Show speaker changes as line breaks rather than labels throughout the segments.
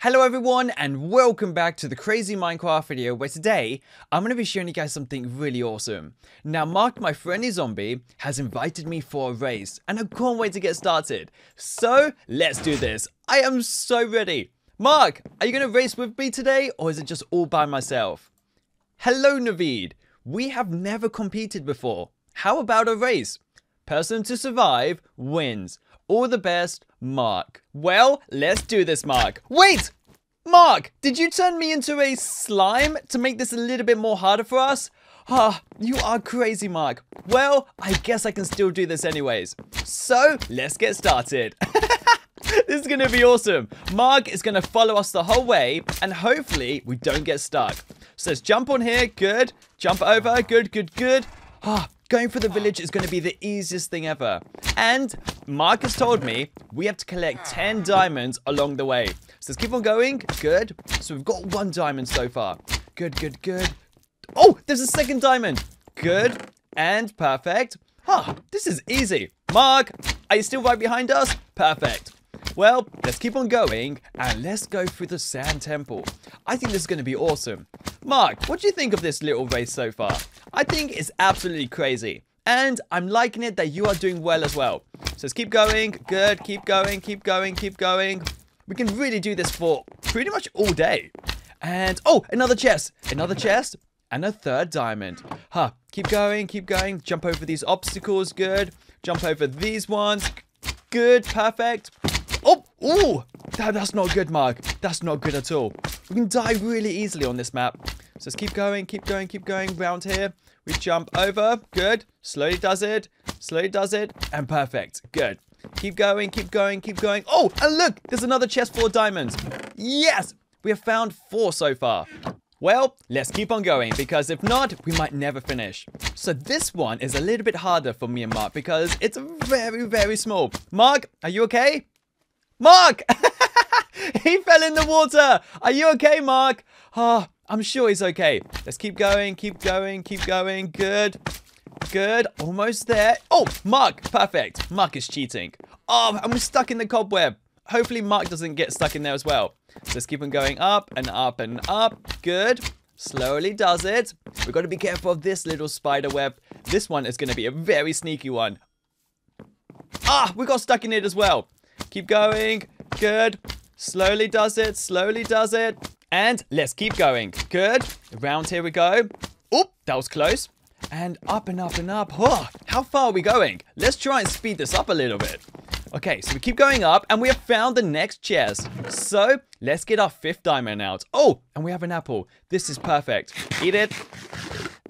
Hello everyone and welcome back to the crazy Minecraft video where today I'm going to be showing you guys something really awesome. Now Mark, my friendly zombie, has invited me for a race and I can't wait to get started. So let's do this. I am so ready. Mark, are you going to race with me today or is it just all by myself? Hello Naveed. We have never competed before. How about a race? Person to survive wins. All the best, Mark. Well, let's do this, Mark. Wait! Mark, did you turn me into a slime to make this a little bit more harder for us? Ah, you are crazy, Mark. Well, I guess I can still do this anyways. So, let's get started. this is to be awesome. Mark is to follow us the whole way, and hopefully we don't get stuck. So let's jump on here. Good. Jump over. Good, good, good. Ah, Going for the village is going to be the easiest thing ever. And Mark has told me we have to collect 10 diamonds along the way. So let's keep on going. Good. So we've got one diamond so far. Good, good, good. Oh, there's a second diamond. Good. And perfect. Huh, this is easy. Mark, are you still right behind us? Perfect. Well, let's keep on going and let's go through the sand temple. I think this is going to be awesome. Mark, what do you think of this little race so far? I think it's absolutely crazy. And I'm liking it that you are doing well as well. So let's keep going. Good. Keep going. Keep going. Keep going. We can really do this for pretty much all day. And, oh, another chest. Another chest. And a third diamond. Huh. Keep going. Keep going. Jump over these obstacles. Good. Jump over these ones. Good. Perfect. Oh, ooh. That, that's not good, Mark. That's not good at all. We can die really easily on this map. So let's keep going, keep going, keep going. Round here. We jump over. Good. Slowly does it. Slowly does it. And perfect. Good. Keep going, keep going, keep going. Oh, and look, there's another chest full of diamonds. Yes, we have found four so far. Well, let's keep on going because if not, we might never finish. So this one is a little bit harder for me and Mark because it's very, very small. Mark, are you okay? Mark! he fell in the water. Are you okay, Mark? Ah, oh, I'm sure he's okay. Let's keep going, keep going, keep going. Good. Good. Almost there. Oh, Mark. Perfect. Mark is cheating. Oh, and we're stuck in the cobweb. Hopefully Mark doesn't get stuck in there as well. So let's keep on going up and up and up. Good. Slowly does it. We've got to be careful of this little spider web. This one is going to be a very sneaky one. Ah, we got stuck in it as well. Keep going. Good. Slowly does it. Slowly does it. And let's keep going. Good. Around here we go. Oop, that was close. And up and up and up. Oh, how far are we going? Let's try and speed this up a little bit. Okay, so we keep going up and we have found the next chest. So let's get our fifth diamond out. Oh, and we have an apple. This is perfect. Eat it.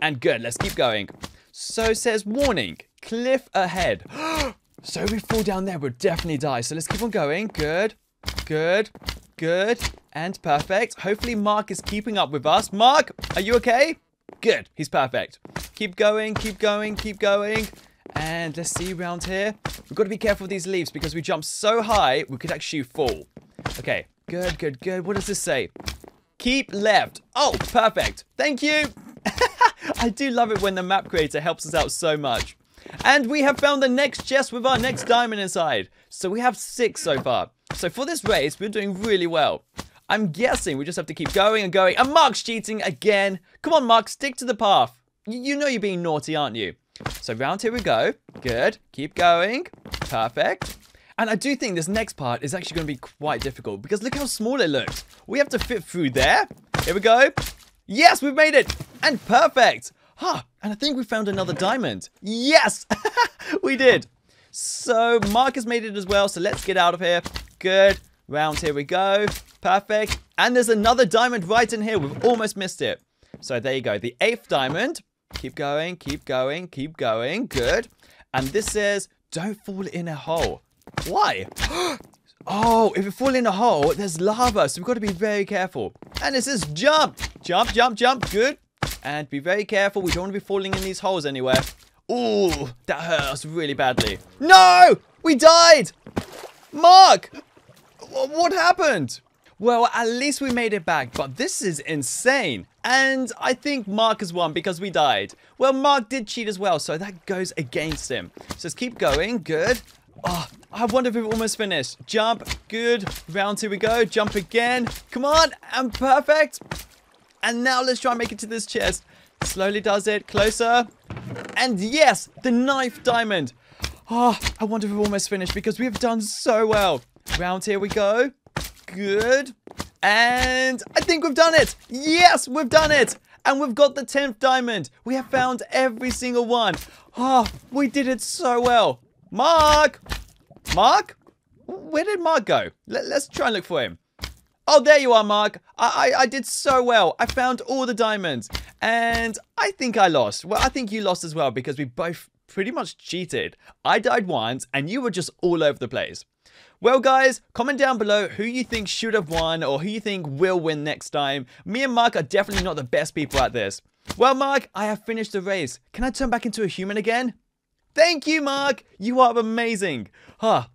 And good, let's keep going. So says warning, cliff ahead. so if we fall down there, we'll definitely die. So let's keep on going. Good, good, good and perfect. Hopefully Mark is keeping up with us. Mark, are you okay? Good, he's perfect. Keep going, keep going, keep going. And let's see around here. We've got to be careful with these leaves because we jump so high, we could actually fall. Okay, good, good, good. What does this say? Keep left. Oh, perfect. Thank you. I do love it when the map creator helps us out so much. And we have found the next chest with our next diamond inside. So we have six so far. So for this race, we're doing really well. I'm guessing we just have to keep going and going. And Mark's cheating again. Come on, Mark, stick to the path. You know you're being naughty, aren't you? So round here we go. Good. Keep going. Perfect. And I do think this next part is actually going to be quite difficult because look how small it looks. We have to fit through there. Here we go. Yes, we've made it. And perfect. Huh. And I think we found another diamond. Yes. we did. So Mark has made it as well. So let's get out of here. Good. Round here we go. Perfect. And there's another diamond right in here. We've almost missed it. So there you go. The eighth diamond. Keep going, keep going, keep going. Good. And this says, don't fall in a hole. Why? oh, if you fall in a hole, there's lava. So we've got to be very careful. And it says jump. Jump, jump, jump. Good. And be very careful. We don't want to be falling in these holes anywhere. Ooh, that hurt us really badly. No! We died! Mark! What happened? Well, at least we made it back, but this is insane. And I think Mark has won because we died. Well, Mark did cheat as well, so that goes against him. So let's keep going. Good. Oh, I wonder if we've almost finished. Jump. Good. Round two we go. Jump again. Come on. And perfect. And now let's try and make it to this chest. Slowly does it. Closer. And yes, the ninth diamond. Oh, I wonder if we've almost finished because we have done so well. Round here we go. Good. And I think we've done it. Yes, we've done it. And we've got the 10th diamond. We have found every single one. Oh, we did it so well. Mark! Mark? Where did Mark go? Let, us try and look for him. Oh, there you are, Mark. I, I, I did so well. I found all the diamonds. And I think I lost. Well, I think you lost as well because we both pretty much cheated. I died once and you were just all over the place. Well, guys, comment down below who you think should have won or who you think will win next time. Me and Mark are definitely not the best people at this. Well, Mark, I have finished the race. Can I turn back into a human again? Thank you, Mark. You are amazing. Huh.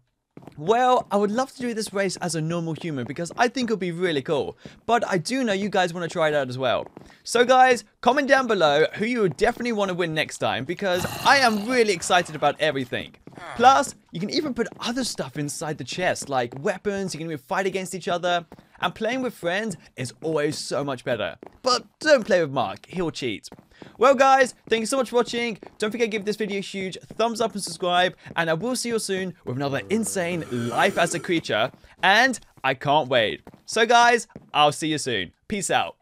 Well, I would love to do this race as a normal human because I think it would be really cool. But I do know you guys want to try it out as well. So guys, comment down below who you would definitely want to win next time because I am really excited about everything. Plus, you can even put other stuff inside the chest like weapons, you can even fight against each other. And playing with friends is always so much better. But don't play with Mark, he'll cheat. Well guys, thank you so much for watching. Don't forget to give this video a huge thumbs up and subscribe. And I will see you soon with another insane life as a creature. And I can't wait. So guys, I'll see you soon. Peace out.